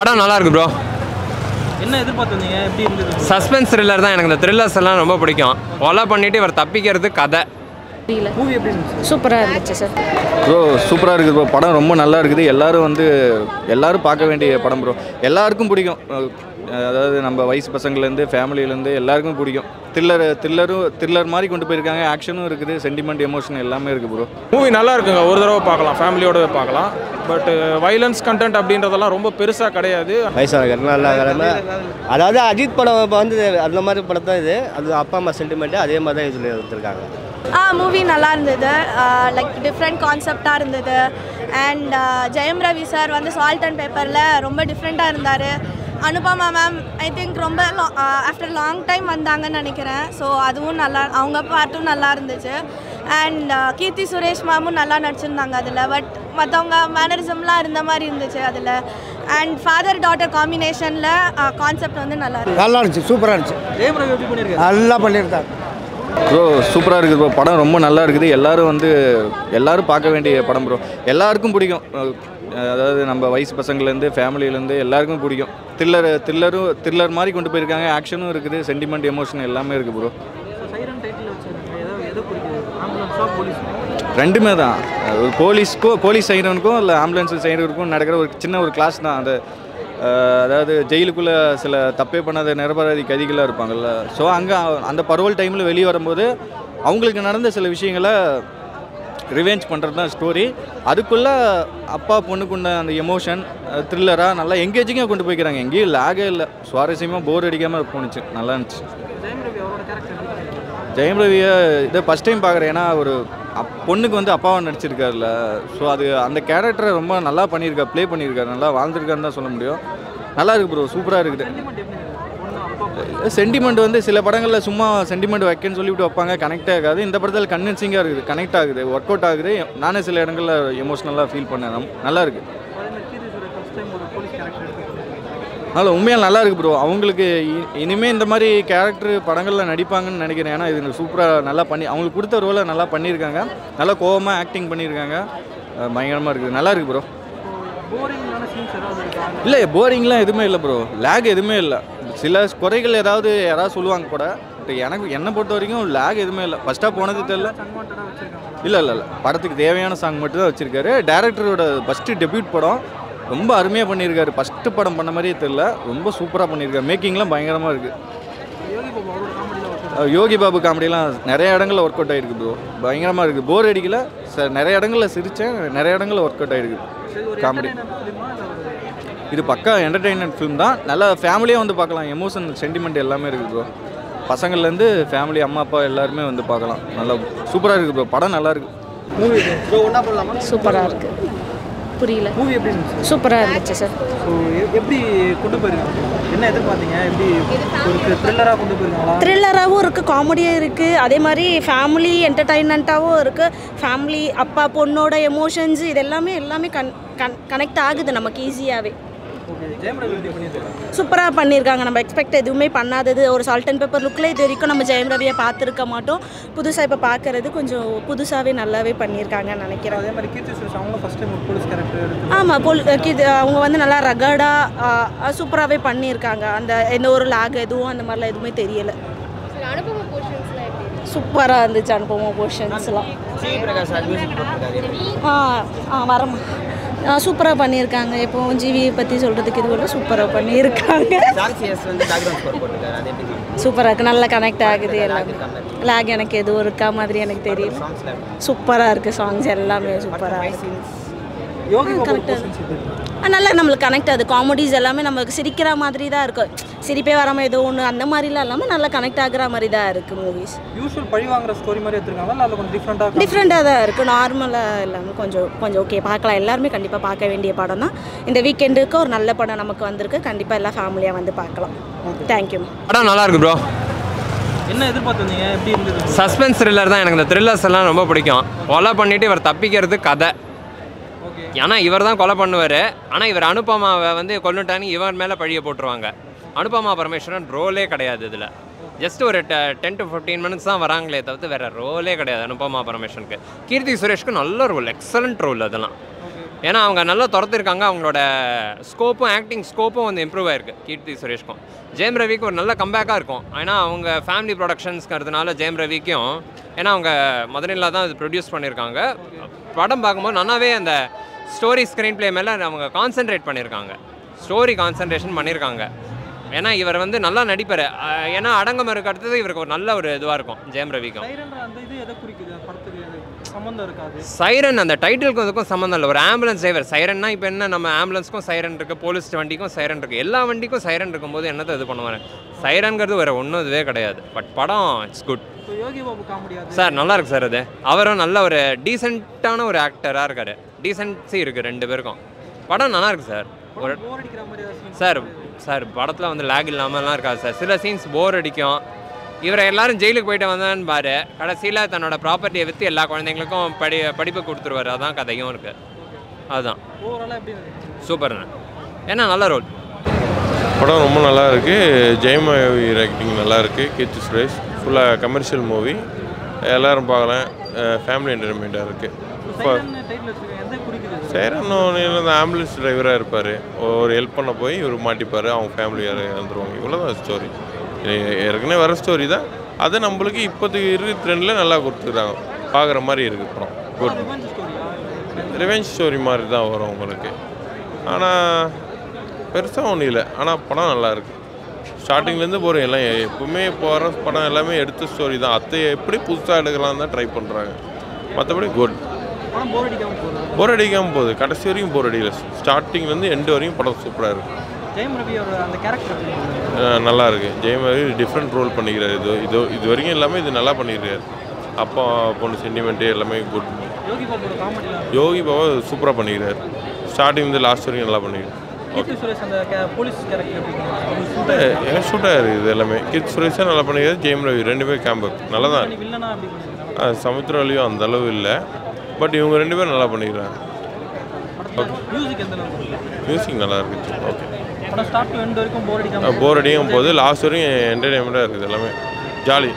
படம் நல்லா இருக்கு ப்ரோ என்ன எதிர்பார்த்துருந்தீங்க? எப்படி இருந்தது? சஸ்பென்ஸ் த்ரில்லர் தான் எனக்கு இந்த த்ரில்லர்ஸ் எல்லாம் ரொம்ப பிடிக்கும். கொலை பண்ணிட்டு இவர் தப்பிக்கிறது கதை. மூவி எப்படி இருந்துச்சு? சூப்பராக இருந்துச்சு சார் ப்ரோ சூப்பராக இருக்குது ப்ரோ படம் ரொம்ப நல்லா இருக்குது. எல்லாரும் வந்து எல்லாரும் பார்க்க வேண்டிய படம் ப்ரோ எல்லாருக்கும் பிடிக்கும். அதாவது நம்ம வயசு பசங்கள்லேருந்து ஃபேமிலியிலேருந்து எல்லாருக்கும் பிடிக்கும். த்ரில்லர் த்ரில்லரும் த்ரில்லர் மாதிரி கொண்டு போயிருக்காங்க. ஆக்ஷனும் இருக்குது. சென்டிமெண்ட் எமோஷன் எல்லாமே இருக்குது ப்ரோ மூவி நல்லா இருக்குங்க. ஒரு தடவை பார்க்கலாம். ஃபேமிலியோட பார்க்கலாம். பட் வைலன்ஸ் கண்டென்ட் அப்படின்றதெல்லாம் ரொம்ப பெருசாக கிடையாது. வயசாக நல்லா கிழமை அதாவது அஜித் படம் இப்போ வந்து அந்த மாதிரி படம் தான் இது. அது அப்பா அம்மா சென்டிமெண்ட்டு அதே மாதிரி தான் இதில் எடுத்திருக்காங்க. ஆ மூவி நல்லா இருந்தது. லைக் டிஃப்ரெண்ட் கான்செப்டாக இருந்தது. அண்ட் ஜெயம் ரவி சார் வந்து சால்ட் அண்ட் பேப்பரில் ரொம்ப டிஃப்ரெண்ட்டாக இருந்தார். அனுபமா மேம் ஐ திங்க் ரொம்ப ஆஃப்டர் லாங் டைம் வந்தாங்கன்னு நினைக்கிறேன். ஸோ அதுவும் நல்லா அவங்க பாட்டும் நல்லா இருந்துச்சு. அண்ட் கீர்த்தி சுரேஷ் மேமும் நல்லா நடிச்சிருந்தாங்க அதில். பட் மற்றவங்க மேனரிசம்லாம் இருந்த மாதிரி இருந்துச்சு அதில். அண்ட் ஃபாதர் டாட்டர் காம்பினேஷனில் கான்செப்ட் வந்து நல்லா இருந்துச்சு. நல்லா இருந்துச்சு சூப்பராக இருந்துச்சு. நல்லா பண்ணியிருக்காங்க ப்ரோ சூப்பராக இருக்குது ப்ரோ படம் ரொம்ப நல்லா இருக்குது. எல்லோரும் வந்து எல்லோரும் பார்க்க வேண்டிய படம் ப்ரோ எல்லாருக்கும் பிடிக்கும். அதாவது நம்ம வயசு பசங்கள்லேருந்து ஃபேமிலியிலேருந்து எல்லாருக்கும் பிடிக்கும். த்ரில்லர் த்ரில்லரும் த்ரில்லர் மாதிரி கொண்டு போயிருக்காங்க. ஆக்ஷனும் இருக்குது. சென்டிமெண்ட் எமோஷன் எல்லாமே இருக்குது ப்ரோ போலீஸ் ரெண்டுமே தான். போலீஸ்க்கும் போலீஸ் சைரனுக்கும் இல்லை ஆம்புலன்ஸ் சைரனுக்கும் நடக்கிற ஒரு சின்ன ஒரு கிளாஸ் தான். அந்த அதாவது ஜெயிலுக்குள்ளே சில தப்பே பண்ணாத நிரபராதி கைதிகளாக இருப்பாங்கல்ல. ஸோ அங்கே அந்த பரவல் டைமில் வெளியே வரும்போது அவங்களுக்கு நடந்த சில விஷயங்களை ரிவெஞ்ச் பண்ணுறது தான் ஸ்டோரி அதுக்குள்ளே அப்பா பொண்ணுக்குண்ட அந்த எமோஷன் த்ரில்லராக நல்லா எங்கேஜிங்காக கொண்டு போய்க்கிறாங்க. எங்கேயும் லேகே இல்லை. சுவாரஸ்யமாக போர் அடிக்காமல் போணுச்சு. நல்லா இருந்துச்சு? ஜெயம் ரவியை இதை ஃபஸ்ட் டைம் பார்க்குறேன் ஏன்னா ஒரு அப் பொண்ணுக்கு வந்து அப்பாவை நடிச்சிருக்காருல்ல. ஸோ அது அந்த கேரக்டரை ரொம்ப நல்லா பண்ணியிருக்காரு ப்ளே பண்ணியிருக்காரு. நல்லா வாழ்ந்துருக்காருன்னு தான் சொல்ல முடியும். நல்லா இருக்கு ப்ரோ சூப்பராக இருக்குது. சென்டிமெண்ட் வந்து சில படங்களில் சும்மா சென்டிமெண்ட் வைக்கன்னு சொல்லிவிட்டு வைப்பாங்க. கனெக்ட் ஆகாது இந்த படத்தில் கன்வின்சிங்காக இருக்குது. கனெக்ட் ஆகுது. ஒர்க் அவுட் ஆகுது. நானே சில இடங்களில் எமோஷ்னலாக ஃபீல் பண்ணேன். நல்லா இருக்குது அதனால் உண்மையாக நல்லா இருக்கு ப்ரோ அவங்களுக்கு இனிமேல் இந்த மாதிரி கேரக்டர் படங்களில் நடிப்பாங்கன்னு நினைக்கிறேன். ஏன்னா இது சூப்பராக நல்லா பண்ணி அவங்களுக்கு கொடுத்த ரோலை நல்லா பண்ணியிருக்காங்க. நல்லா கோவமாக ஆக்டிங் பண்ணியிருக்காங்க. பயங்கரமாக இருக்குது. நல்லா இருக்கு ப்ரோ இல்லை போரிங்லாம் எதுவுமே இல்லை ப்ரோ லேக் எதுவுமே இல்லை. சில குறைகள் ஏதாவது யாராவது சொல்லுவாங்க கூட. பட் எனக்கு என்னை பொறுத்த வரைக்கும் லேக் எதுவுமே இல்லை. ஃபஸ்ட்டாக போனது தெரியல. இல்லை இல்லை இல்லை. படத்துக்கு தேவையான சாங் மட்டும் தான் வச்சுருக்காரு டேரக்டரோட ஃபஸ்ட்டு டெபியூட் படம். ரொம்ப அருமையாக பண்ணியிருக்காரு. ஃபஸ்ட்டு படம் பண்ண மாதிரியே தெரில ரொம்ப சூப்பராக பண்ணியிருக்காரு. மேக்கிங்லாம் பயங்கரமாக இருக்குது யோகி பாபு காமெடிலாம் நிறைய இடங்களில் ஒர்க் அவுட் ஆகிருக்கு ப்ரோ பயங்கரமாக இருக்குது போர் அடிக்கல. சார் நிறைய இடங்களில் சிரித்தேன் நிறைய இடங்களில் ஒர்க் அவுட் ஆகிருக்கு காமெடி. இது பக்கா என்டர்டெயின்மெண்ட் ஃபிலிம் தான். நல்லா ஃபேமிலியாக வந்து பார்க்கலாம். எமோஷன் சென்டிமெண்ட் எல்லாமே இருக்குது ப்ரோ பசங்கள்லேருந்து ஃபேமிலி அம்மா அப்பா எல்லாருமே வந்து பார்க்கலாம். நல்லா சூப்பராக இருக்குது ப்ரோ படம் நல்லா இருக்கு. மூவி ப்ரோ ஒன்றா போடலாமா? சூப்பராக இருக்குது புரியல. மூவி எப்படி இருந்துச்சு? சூப்பராக இருந்துச்சு சார் ஸோ எப்படி கொண்டு போயிருக்காங்க? என்ன எதிர்பார்த்தீங்க? எப்படி ஒரு த்ரில்லராக கொண்டு போயிருக்காங்களா? த்ரில்லராகவும் இருக்குது காமெடியாக இருக்குது அதே மாதிரி ஃபேமிலி என்டர்டைன்மெண்ட்டாகவும் இருக்குது ஃபேமிலி அப்பா பொண்ணோட எமோஷன்ஸ் இது எல்லாமே எல்லாமே கன் கன் கனெக்ட் ஆகுது நமக்கு ஈஸியாகவே சூப்பராக பண்ணியிருக்காங்க. நம்ம எக்ஸ்பெக்ட் எதுவுமே பண்ணாதது. ஒரு சால்ட் அண்ட் பேப்பர் லுக்கில் இது வரைக்கும் நம்ம ஜெயம் ரவியை பார்த்துருக்க மாட்டோம். புதுசாக இப்போ பார்க்கறது கொஞ்சம் புதுசாகவே நல்லாவே பண்ணியிருக்காங்கன்னு நினைக்கிறேன். அதே மாதிரி ஆமாம் போல் இது அவங்க வந்து நல்லா ரகடாக சூப்பராகவே பண்ணியிருக்காங்க. அந்த எந்த ஒரு லாக் எதுவும் அந்த மாதிரிலாம் எதுவுமே தெரியலை. சூப்பராக இருந்துச்சு அனுபவம் போர்ஷன்ஸ்லாம் ஆ ஆ வரமா சூப்பராக பண்ணியிருக்காங்க. இப்போ ஜிவியை பற்றி சொல்கிறதுக்கு இது கூட சூப்பராக பண்ணியிருக்காங்க. சூப்பராக இருக்குது நல்லா கனெக்ட் ஆகுது எல்லாமே. லாக் எனக்கு எதுவும் இருக்கா மாதிரி எனக்கு தெரியல. சூப்பராக இருக்குது சாங்ஸ் எல்லாமே சூப்பராக இருக்குது ஆ, நல்லா நம்மளுக்கு கனெக்ட் ஆகுது. காமெடிஸ் எல்லாமே நமக்கு சிரிக்கிற மாதிரி தான் இருக்கும் சிரிப்பே வராமல் ஏதோ ஒன்று அந்த மாதிரிலாம் இல்லாமல் நல்லா கனெக்ட் ஆகுற மாதிரி தான் இருக்குது மூவிஸ் யூஷுவல் பழி வாங்குற ஸ்டோரி மாதிரி எடுத்துருக்காங்களா? இல்லை கொஞ்சம் டிஃப்ரெண்ட்டாக டிஃப்ரெண்ட்டாக தான் இருக்குது நார்மலாக எல்லாமே கொஞ்சம் கொஞ்சம் ஓகே பார்க்கலாம். எல்லாருமே கண்டிப்பாக பார்க்க வேண்டிய படம் தான். இந்த வீக்கெண்டுக்கு ஒரு நல்ல படம் நமக்கு வந்திருக்கு. கண்டிப்பாக எல்லாம் ஃபேமிலியாக வந்து பார்க்கலாம். தேங்க்யூ படம் நல்லா இருக்கு ப்ரோ என்ன எதிர்பார்த்துருந்தீங்க? எப்படி இருந்தது? சஸ்பென்ஸ் த்ரில்லர் தான் எனக்கு. இந்த த்ரில்லர்ஸ் எல்லாம் ரொம்ப பிடிக்கும். கொலை பண்ணிட்டு இவர் தப்பிக்கிறது கதை. ஏன்னா இவர் தான் கொலை பண்ணுவார். ஆனால் இவர் அனுபமாவை வந்து கொண்டுட்டான்னு இவர் மேலே பழிய போட்டுருவாங்க. அனுபமா பரமேஸ்வரன் ரோலே கிடையாது இதில். ஜஸ்ட் ஒரு டென் டு ஃபிஃப்டீன் மினிட்ஸ் தான் வராங்களே தவிர்த்து வேறு ரோலே கிடையாது அனுபமா பரமேஸ்வரனுக்கு. கீர்த்தி சுரேஷ்க்கு நல்ல ரோல் எக்ஸலண்ட் ரோல் அதெல்லாம். ஏன்னா அவங்க நல்லா துரத்திருக்காங்க அவங்களோட ஸ்கோப்பும் ஆக்டிங் ஸ்கோப்பும் வந்து இம்ப்ரூவ் ஆயிருக்கு கீர்த்தி சுரேஷ்க்கும். ஜெயம் ரவிக்கு ஒரு நல்ல கம்பேக்காக இருக்கும். ஏன்னா அவங்க ஃபேமிலி ப்ரொடக்ஷன்ஸ்ங்கிறதுனால ஜெயம் ரவிக்கும் ஏன்னா அவங்க மதுரையில் தான் இது ப்ரொடியூஸ் பண்ணியிருக்காங்க படம் பார்க்கும்போது நல்லாவே அந்த ஸ்டோரி ஸ்க்ரீன் ப்ளே மேலே அவங்க கான்சென்ட்ரேட் பண்ணியிருக்காங்க ஸ்டோரி கான்சென்ட்ரேஷன் பண்ணியிருக்காங்க ஏன்னா இவர் வந்து நல்லா நடிப்பார். ஏன்னா ஏன்னா இருக்க அடுத்தது இவருக்கு ஒரு நல்ல ஒரு இதுவாக இருக்கும். ஜெயம் ரவிக்கும். சம்மந்தம் இருக்காது. சைரன் அந்த டைட்டிலுக்கும் அதுக்கும் சம்மந்தம் இல்லை. ஒரு ஆம்புலன்ஸ் டிரைவர். சைரன்னா இப்போ என்ன நம்ம ஆம்புலன்ஸ்க்கும் சைரன் இருக்குது போலீஸ் வண்டிக்கும் சைரன் இருக்குது எல்லா வண்டிக்கும் சைரன் இருக்கும்போது என்னத்தை இது பண்ணுவாங்க? சைரன்கிறது வேறு ஒன்றும் இதுவே கிடையாது. பட் படம் இட்ஸ் குட் யோகி பாபு காமெடியாது சார் நல்லா இருக்கு சார் அது அவரும் நல்ல ஒரு டீசெண்டான ஒரு ஆக்டராக இருக்காரு. டீசென்சி இருக்குது ரெண்டு பேருக்கும். படம் நல்லா இருக்கு சார். ஒரு சார் சார் படத்தில் வந்து லேக் இல்லாமலாம் இருக்காது சார். சில சீன்ஸ் போர் அடிக்கும். இவரை எல்லாரும் ஜெயிலுக்கு போயிட்டு வந்தான்னு பாரு. கடைசியில் தன்னோட ப்ராப்பர்ட்டியை விற்று எல்லா குழந்தைங்களுக்கும் படி படிப்பு கொடுத்துருவாரு. அதான் கதையும் இருக்குது அதுதான் சூப்பர்ண்ணே. ஏன்னா நல்ல ரோல் படம் ரொம்ப நல்லா இருக்குது ஜெயமவி ஆக்டிங் நல்லா இருக்குது கீர்த்தி சுரேஷ். ஃபுல்லாக கமர்ஷியல் மூவி எல்லாரும் பார்க்கலாம். ஃபேமிலி என்டர்டைன்மெண்ட்டாக இருக்குது சைரன் டைட்டில் வச்சிருக்கேன் எதை குறிக்குது சேரன் அந்த ஆம்புலன்ஸ் டிரைவராக இருப்பார். ஒரு ஹெல்ப் பண்ண போய் இவர் மாட்டிப்பார். அவங்க ஃபேமிலி இறந்துருவாங்க. இவ்வளோ தான் ஸ்டோரி ஏற்கனவே வர ஸ்டோரி தான். அதை நம்மளுக்கு இப்போதைக்கு இருபத்தி ட்ரெண்டில் நல்லா கொடுத்துருக்காங்க. பார்க்குற மாதிரி இருக்குது படம். குட் ரிவெஞ்ச் ஸ்டோரி மாதிரி தான் வரும் உங்களுக்கு. ஆனால் பெருசாக ஒன்றும் இல்லை. ஆனால் படம் நல்லா இருக்கு. ஸ்டார்டிங்லேருந்து போகிற எல்லாம் எப்பவுமே போகிற படம் எல்லாமே எடுத்த ஸ்டோரி தான். அத்தை எப்படி புதுசாக எடுக்கலாம் தான் ட்ரை பண்ணுறாங்க மற்றபடி குட் போர் அடிக்காமல் போகுது? கடைசி வரைக்கும் போர் அடிக்கல. ஸ்டார்டிங்லேருந்து எண்டு வரைக்கும் படம் சூப்பராக இருக்குது ஜெயம் அந்த கேரக்டர்? நல்லா இருக்கு. ஜெயமரி டிஃப்ரெண்ட் ரோல் பண்ணிக்கிறாரு. இது இது இது வரைக்கும் எல்லாமே இது நல்லா பண்ணியிருக்காரு. அப்பா பொண்ணு சென்டிமெண்ட்டு எல்லாமே குட் யோகி பாபா சூப்பராக பண்ணிக்கிறாரு. ஸ்டார்டிங் வந்து லாஸ்ட் வரைக்கும் நல்லா பண்ணிக்கிறார். ஷூட்டாக இருக்குது இது எல்லாமே. கிட் சுரேஷா நல்லா பண்ணிக்கிறாரு. ஜெயம் ரவி ரெண்டு பேரும் கேம்பர் நல்லா தான். சமுத்திரவலியும் அந்த அளவு இல்லை. பட் இவங்க ரெண்டு பேரும் நல்லா பண்ணிக்கிறாங்க. மியூசிக் நல்லா இருக்குது ஓகே ஸ்டார்ட் வரைக்கும் போர் அடிக்காம போர் அடிக்கும் போது லாஸ்ட் வரையும் என்டர்டைன்மெண்ட்டாக இருக்குது எல்லாமே. ஜாலி.